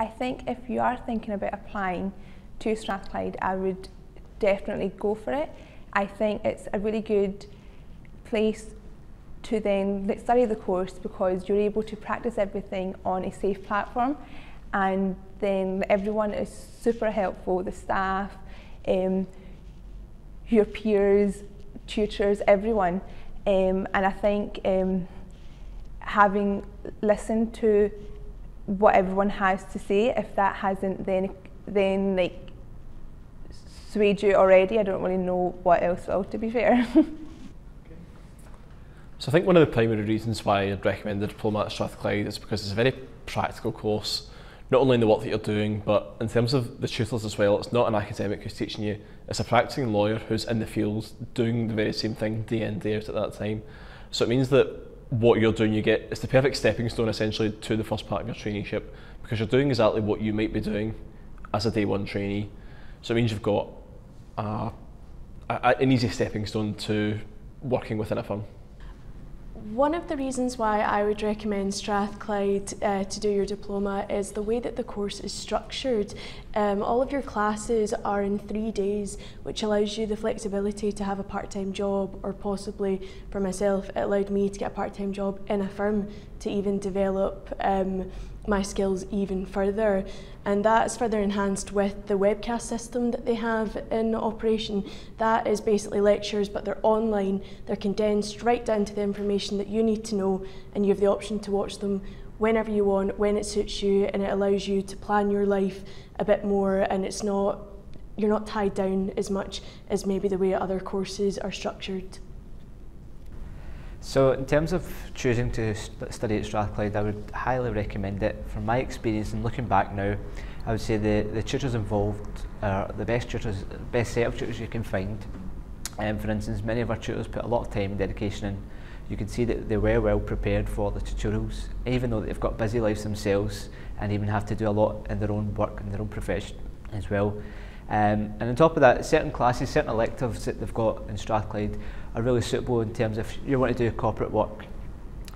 I think if you are thinking about applying to Strathclyde, I would definitely go for it. I think it's a really good place to then study the course because you're able to practice everything on a safe platform and then everyone is super helpful, the staff, um, your peers, tutors, everyone. Um, and I think um, having listened to what everyone has to say, if that hasn't then then like swayed you already, I don't really know what else will to be fair. So I think one of the primary reasons why I'd recommend the diploma at Strathclyde is because it's a very practical course, not only in the work that you're doing, but in terms of the tutors as well. It's not an academic who's teaching you, it's a practicing lawyer who's in the field doing the very same thing day in, day out at that time. So it means that what you're doing, you get, it's the perfect stepping stone essentially to the first part of your traineeship because you're doing exactly what you might be doing as a day one trainee. So it means you've got a, a, an easy stepping stone to working within a firm. One of the reasons why I would recommend Strathclyde uh, to do your diploma is the way that the course is structured. Um, all of your classes are in three days, which allows you the flexibility to have a part-time job or possibly, for myself, it allowed me to get a part-time job in a firm to even develop um, my skills even further. And that's further enhanced with the webcast system that they have in operation. That is basically lectures, but they're online, they're condensed right down to the information that you need to know, and you have the option to watch them whenever you want, when it suits you, and it allows you to plan your life a bit more, and it's not you're not tied down as much as maybe the way other courses are structured. So in terms of choosing to st study at Strathclyde, I would highly recommend it. From my experience and looking back now, I would say the, the tutors involved are the best tutors, best set of tutors you can find. Um, for instance, many of our tutors put a lot of time and dedication in. You can see that they were well prepared for the tutorials, even though they've got busy lives themselves and even have to do a lot in their own work and their own profession as well. Um, and on top of that, certain classes, certain electives that they've got in Strathclyde are really suitable in terms of you want to do corporate work,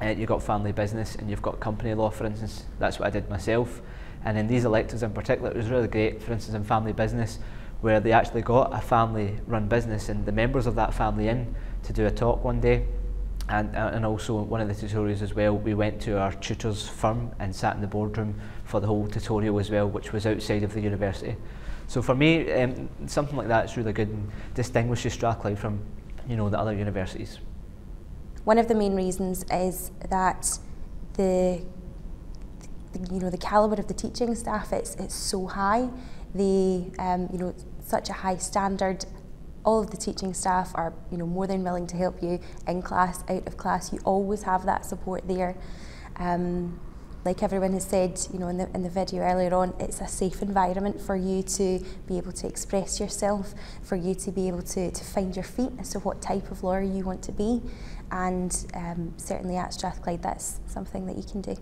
uh, you've got family business and you've got company law, for instance. That's what I did myself. And in these electives in particular, it was really great, for instance, in family business, where they actually got a family run business and the members of that family in to do a talk one day. And, uh, and also one of the tutorials as well, we went to our tutor's firm and sat in the boardroom for the whole tutorial as well, which was outside of the university. So for me, um, something like that is really good and distinguishes Strathclyde from you know, the other universities? One of the main reasons is that the, the you know the caliber of the teaching staff it's it's so high. The um, you know such a high standard. All of the teaching staff are you know more than willing to help you in class, out of class. You always have that support there. Um, like everyone has said, you know, in the, in the video earlier on, it's a safe environment for you to be able to express yourself, for you to be able to, to find your feet as to what type of lawyer you want to be. And um, certainly at Strathclyde, that's something that you can do.